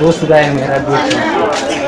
दोस्त है मेरा दोस्त।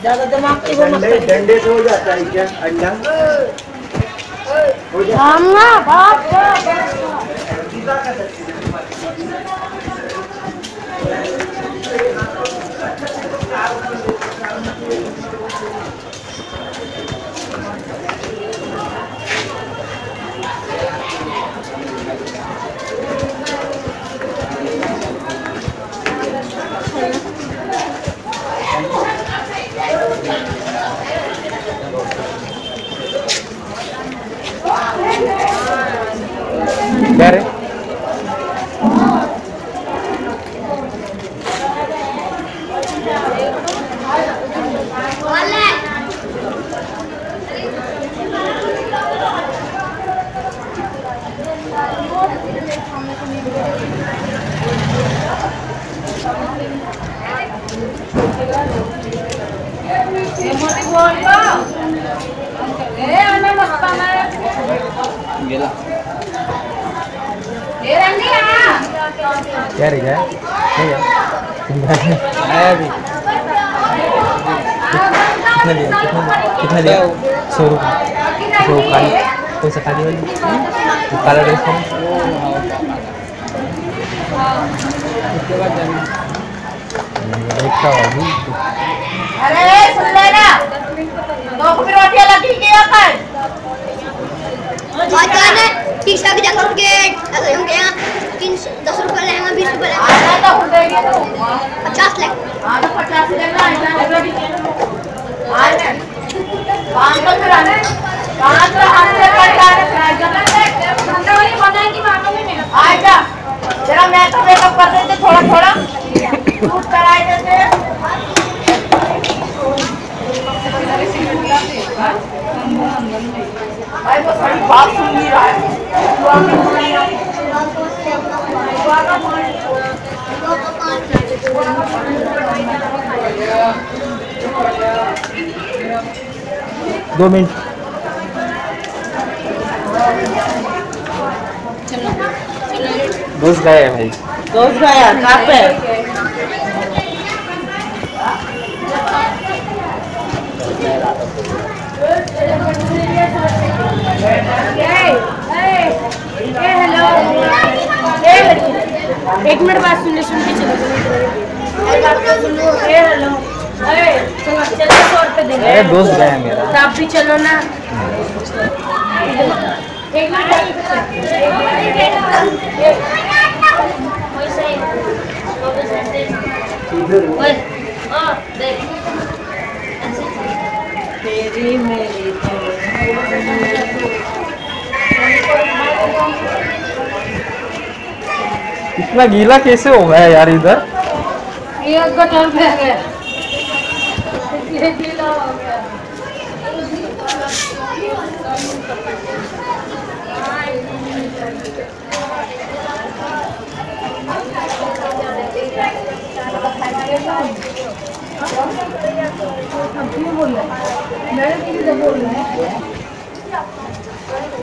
ज़्यादा दिमाग की डंडे डंडे से हो जाता है क्या? अंडा? हो जाता क्या रे क्या क्या आया अभी कितना दिया कितना कितना दिया सौ रुपये तो काली पैसा खाली वाली काला ड्रेस है देखता हूँ अरे रोटियाँ के तीस की अगर हम गए तीन दस रुपये लेंगे बीस रुपये तो पचास लेंगे पचास लेना ऐसा लेना आने पाँच सौ फिर आने पाँच सौ हाथ से कट आने जब ठंडा वाली बनाएगी मानो में मेरा आजा जरा मैं तो मेकअप कर देते थोड़ा थोड़ा सूट कराए देते भाई वो सारी बात सुन नहीं रहा है दो मिनट। दोस्त गए भाई। दोस्त गया कहाँ पे? एक मिनट बाद सुन ले सुन के चलो हेलो। चलो चलो सौ रुपये अरे दोस्त गया मेरा। तो आप भी चलो ना। एक तेरी मेरी इतना गीला कैसे हो गया यार इधर? ये गटर में है। ये गीला हो। गया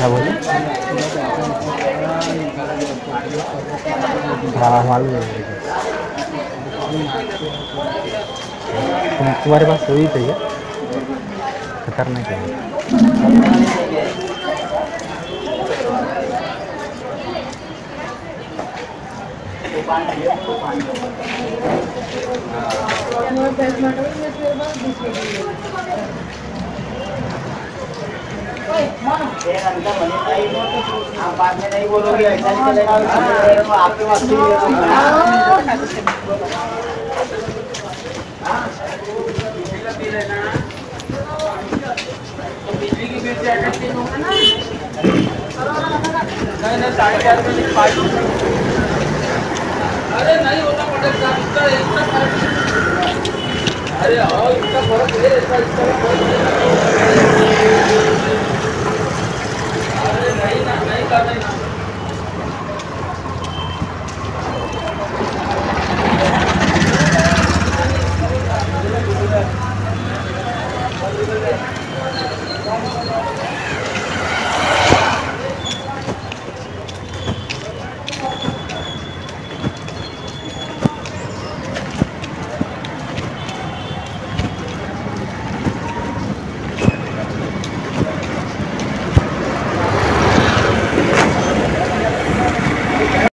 क्या बोले? हाँ तुम्हारे पास वही चाहिए खतरनाक है। फिर अंदर होने चाहिए बाद में नहीं बोलोगे ऐसा नहीं चलेगा वो आपके पास ही अरे नहीं होता पड़ेगा इसका इसका फ़र्क अरे और इसका फ़र्क है। इसका इसका फ़र्क tá vendo?